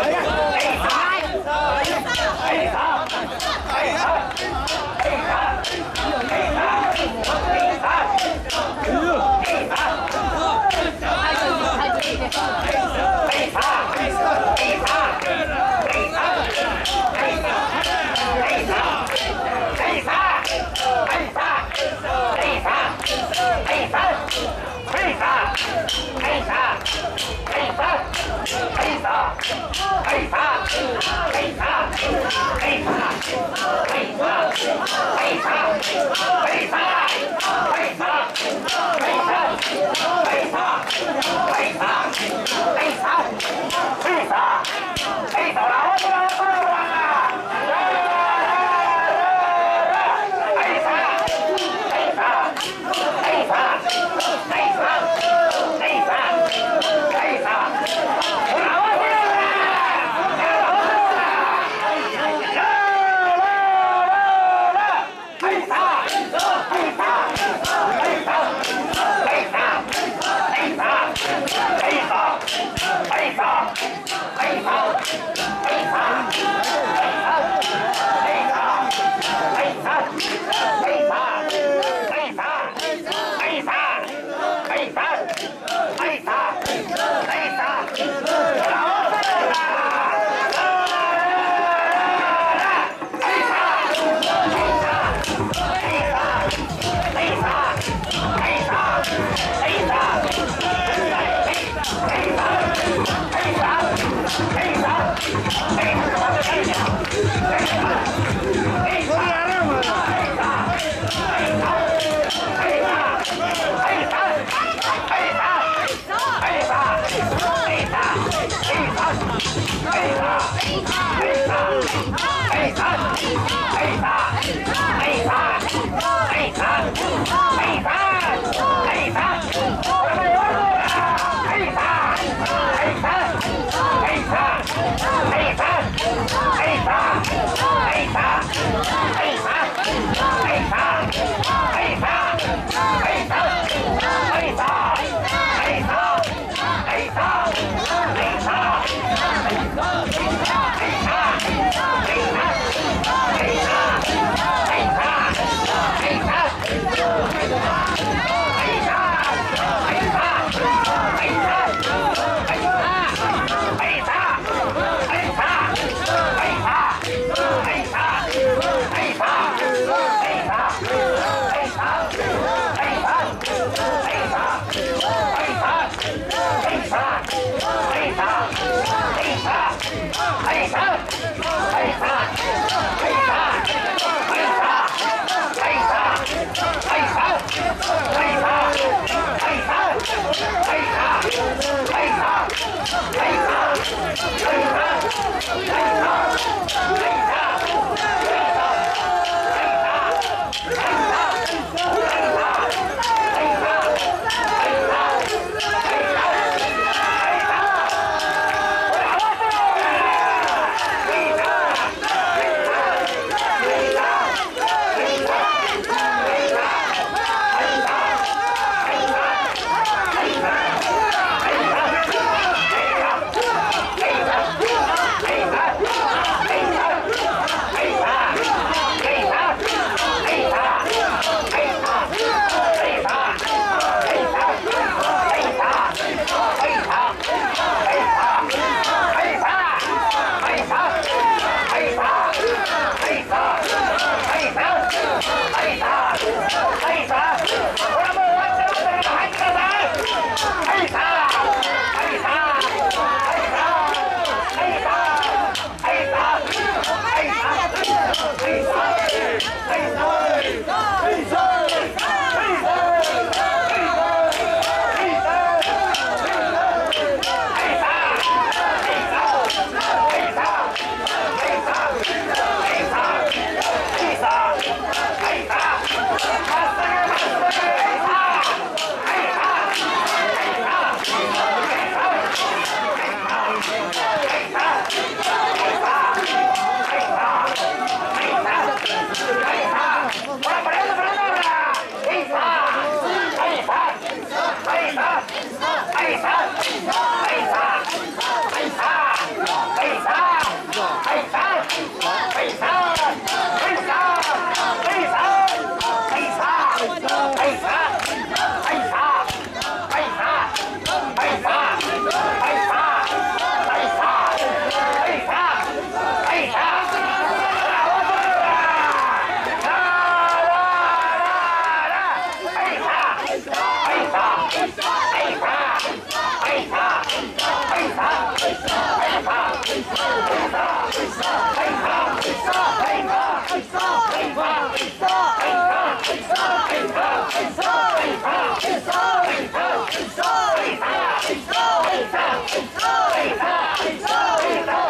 Hey, Hey, Hey, It's always up! It's always up! It's always up!